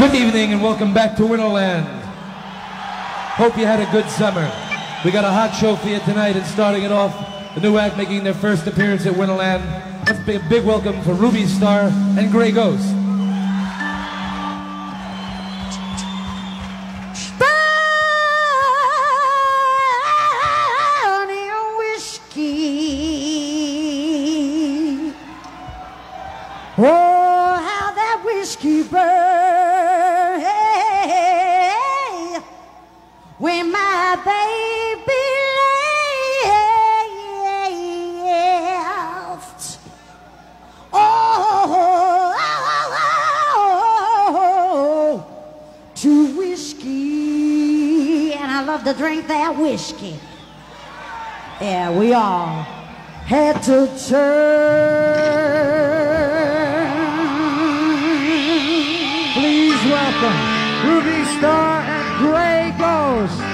Good evening and welcome back to Winterland. Hope you had a good summer. We got a hot show for you tonight and starting it off, the new act making their first appearance at Winterland. Let's be a big welcome for Ruby Starr and Grey Ghost. welcome Ruby Starr and Grey Ghost.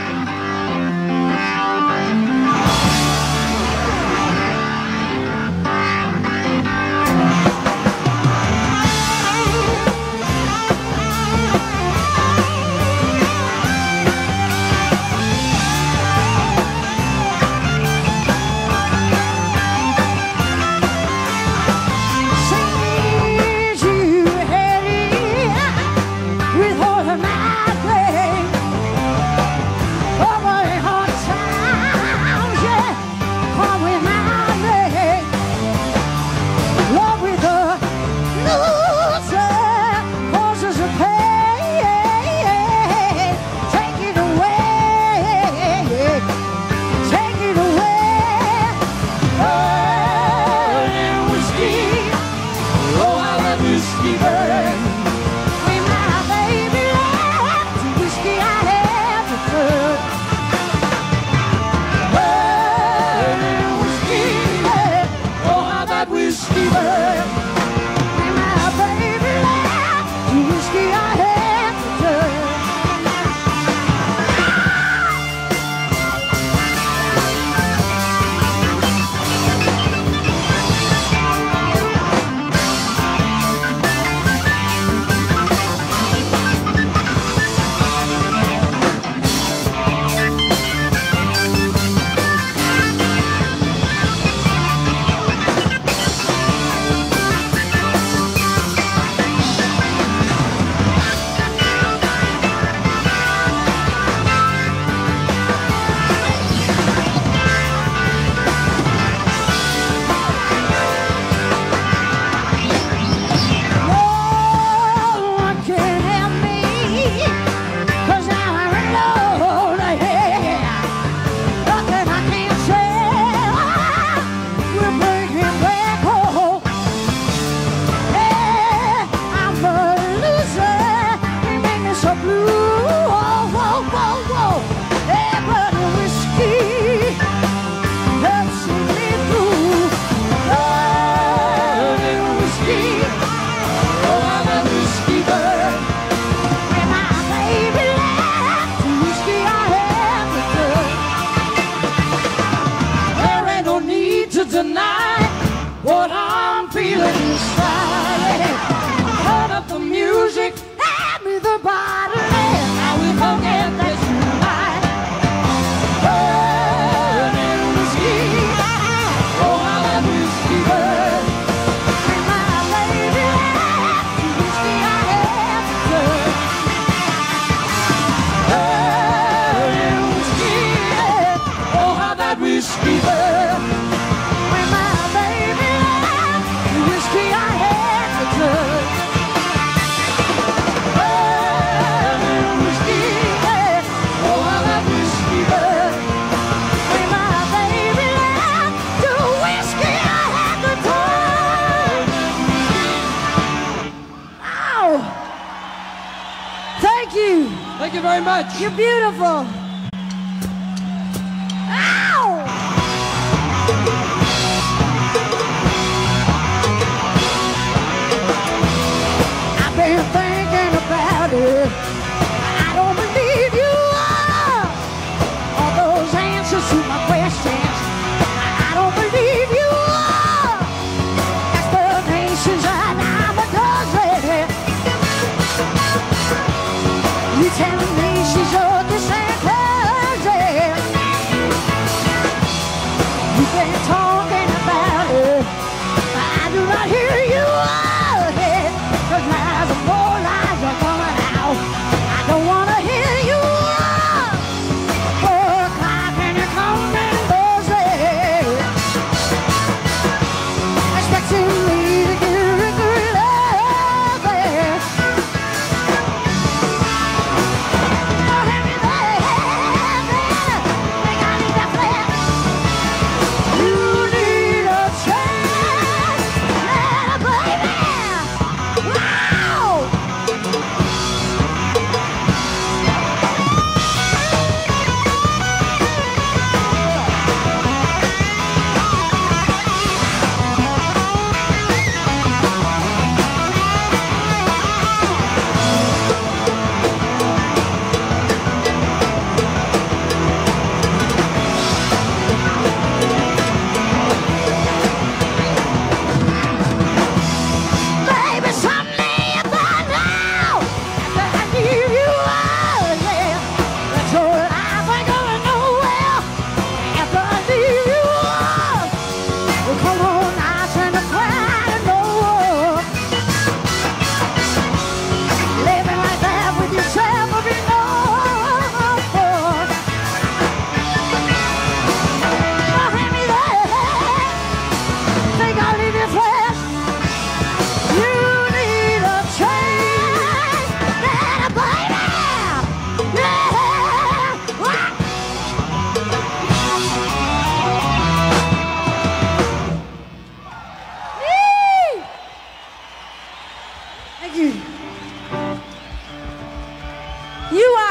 Stevens. much. You're beautiful.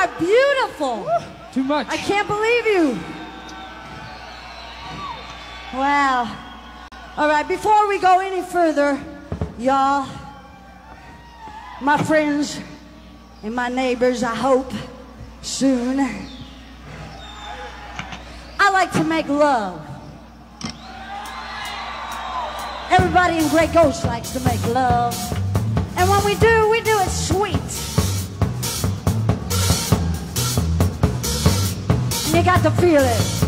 are beautiful. Too much. I can't believe you. Wow. All right, before we go any further, y'all, my friends and my neighbors, I hope soon. I like to make love. Everybody in Grey Ghost likes to make love. And when we do, we do it sweet. You got to feel it.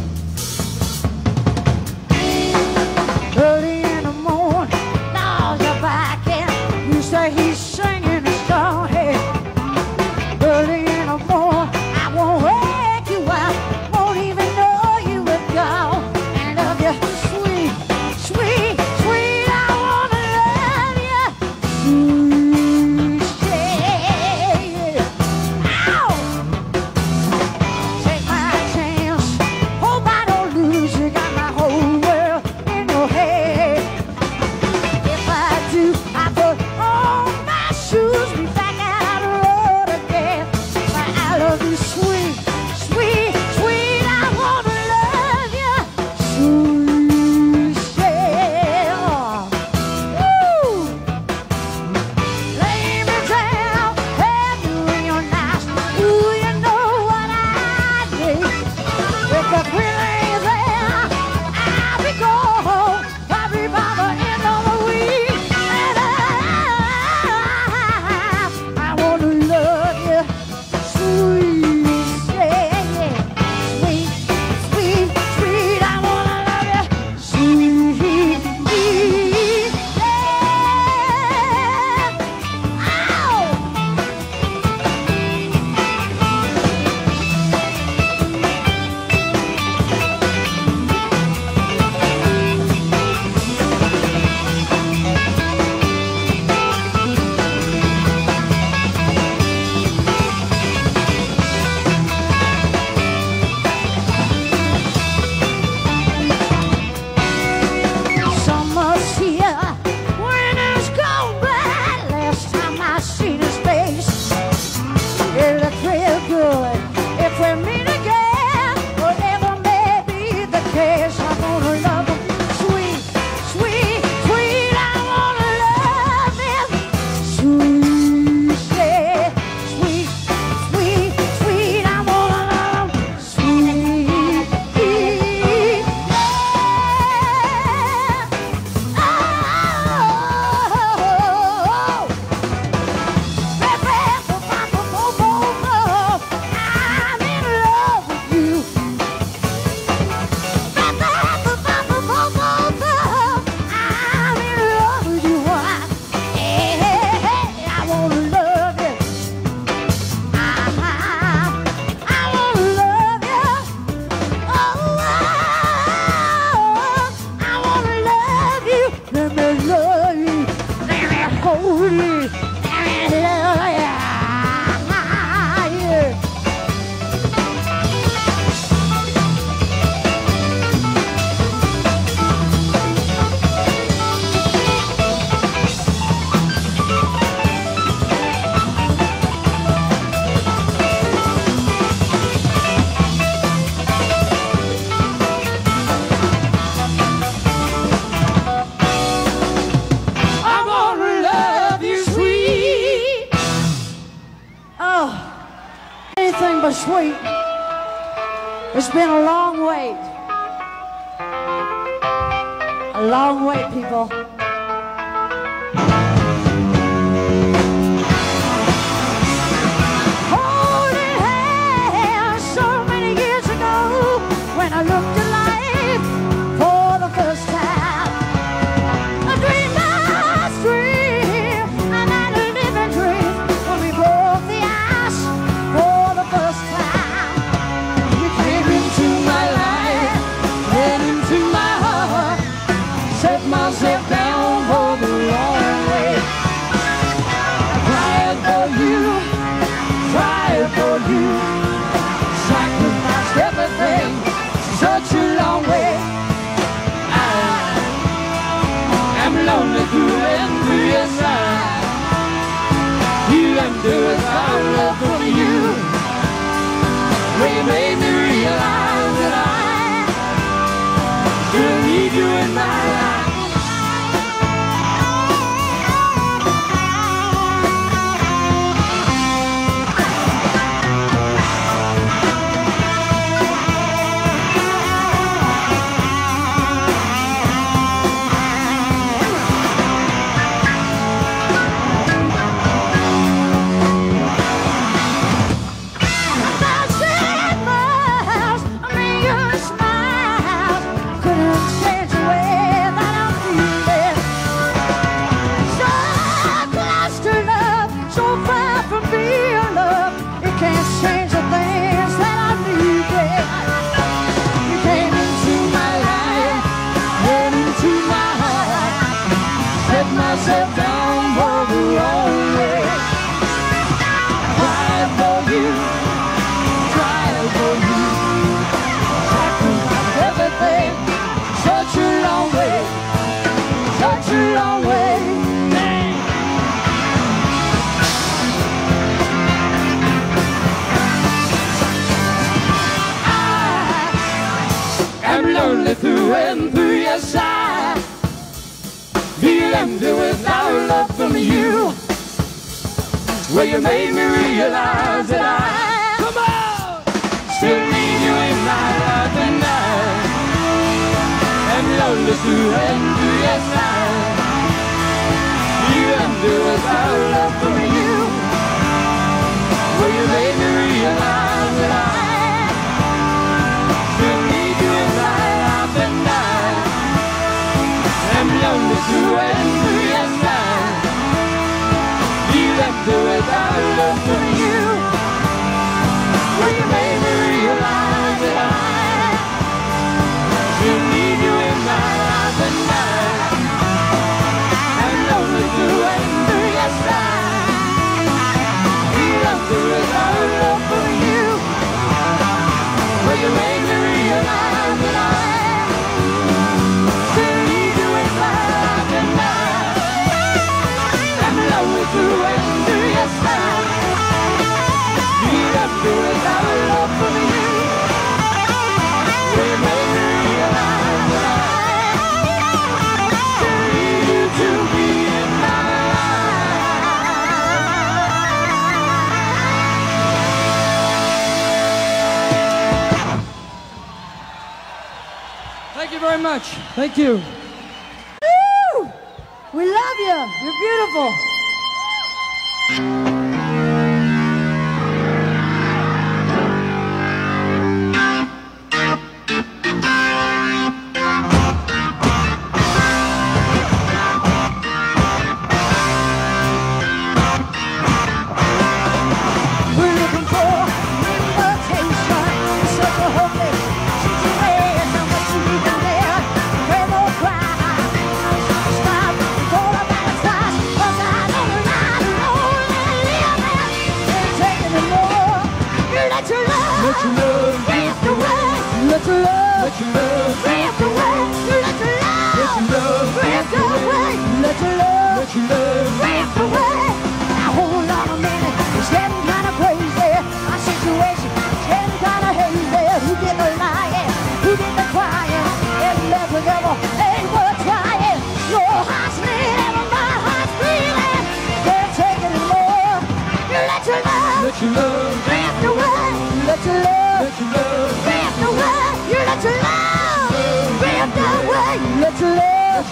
sweet. It's been a long wait. A long wait, people. can do without love from you. Well, you made me realize that I, come on, still need you in my life and I am loveless to and to yes, I. You can do without love from you. Well, you made to end. much. Thank you.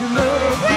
you love.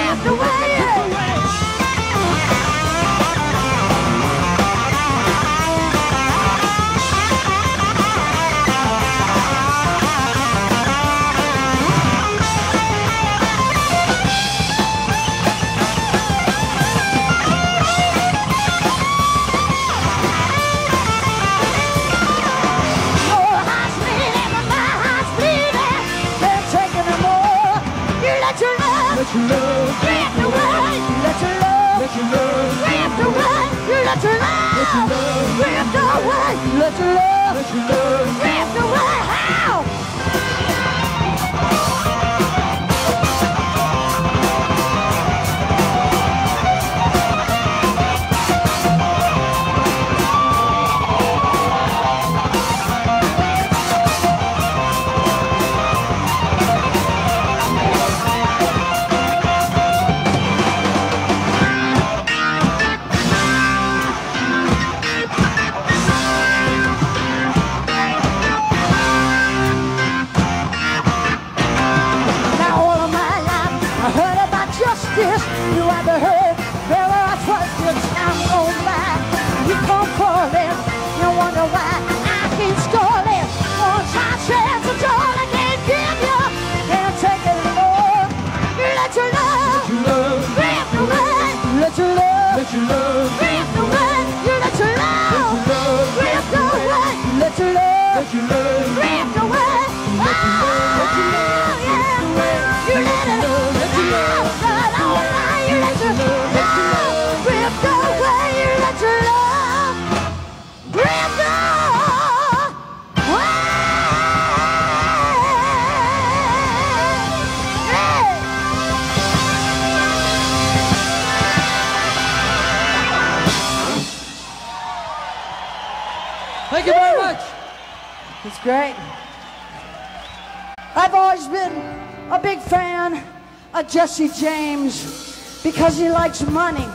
Jesse James because he likes money.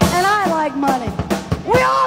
And I like money. We all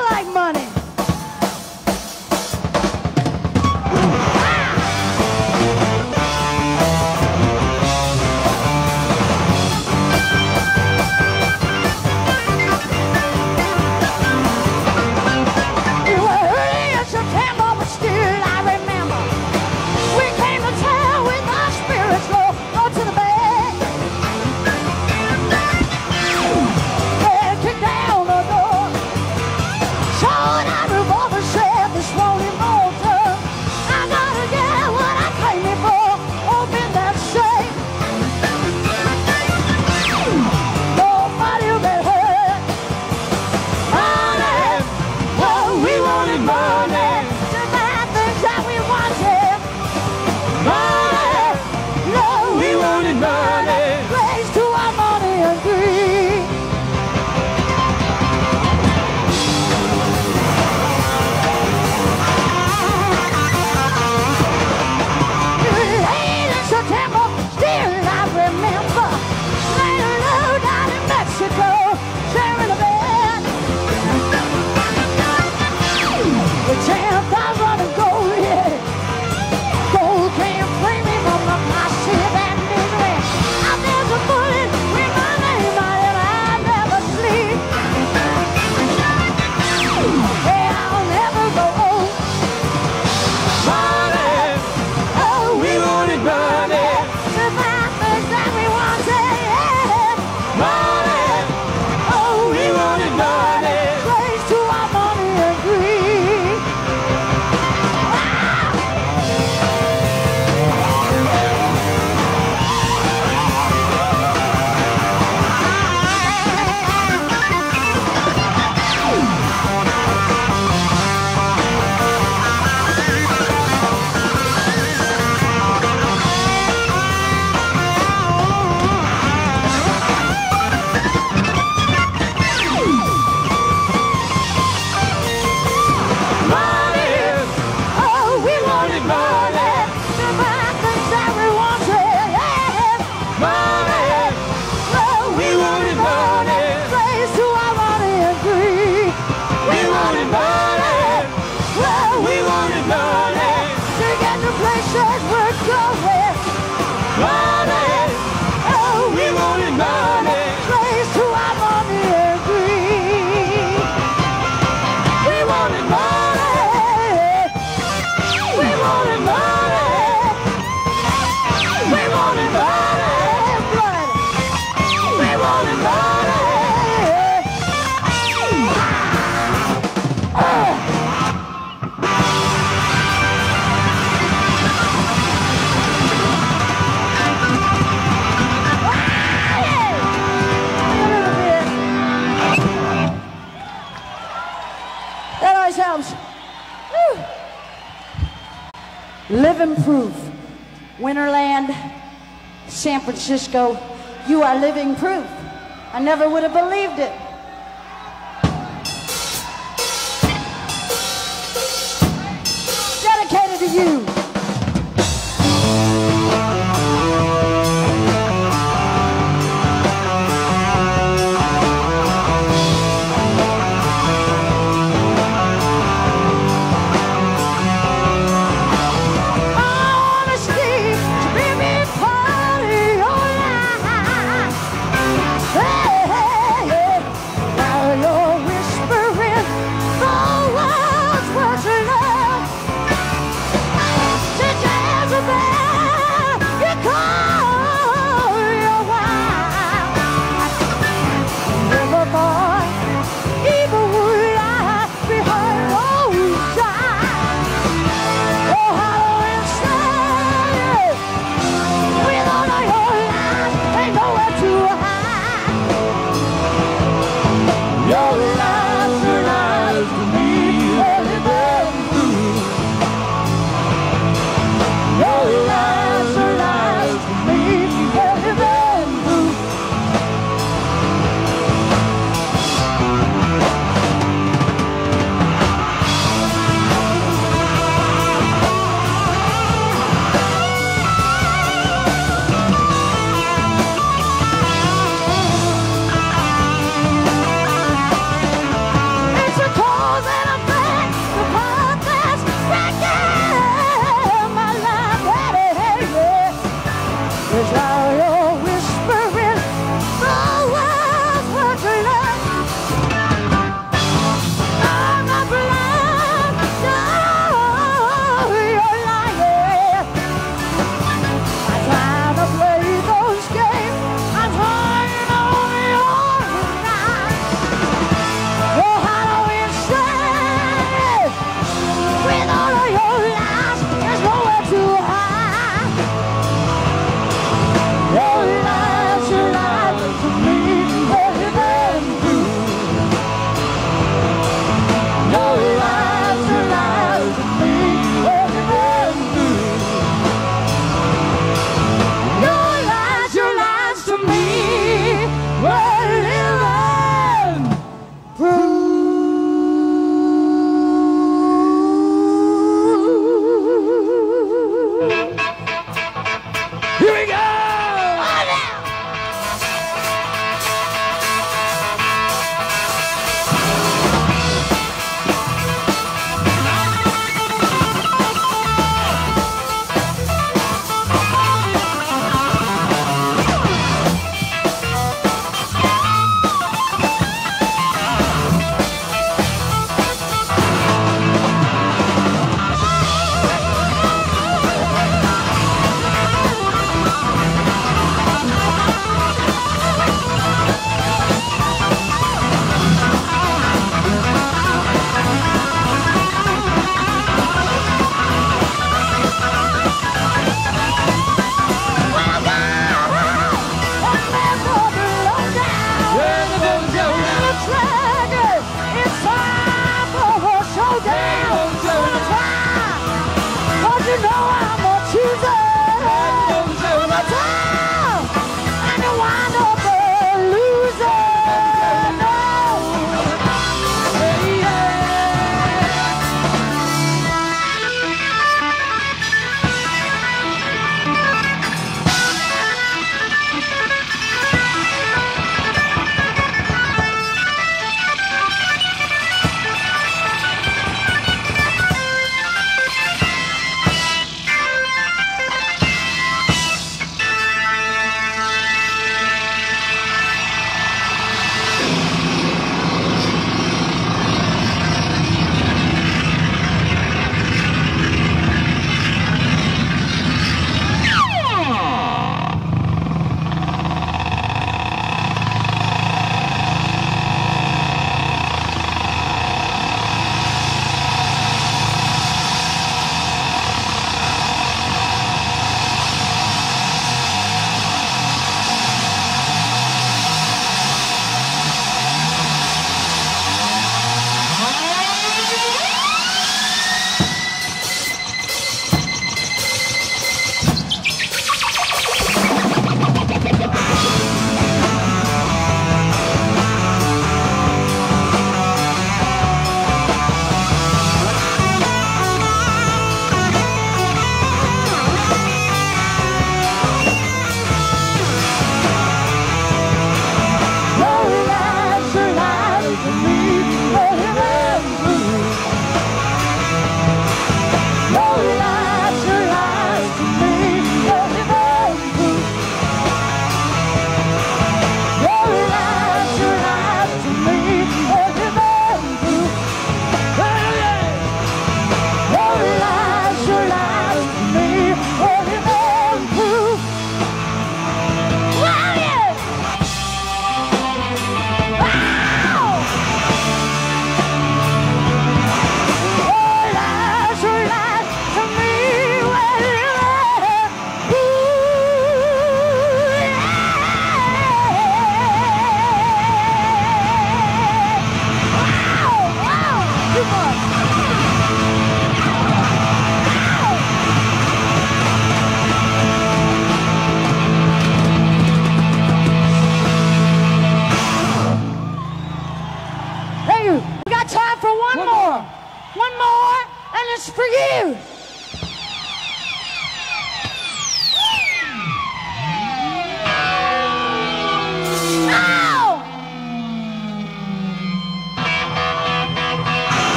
living proof. Winterland, San Francisco, you are living proof. I never would have believed it.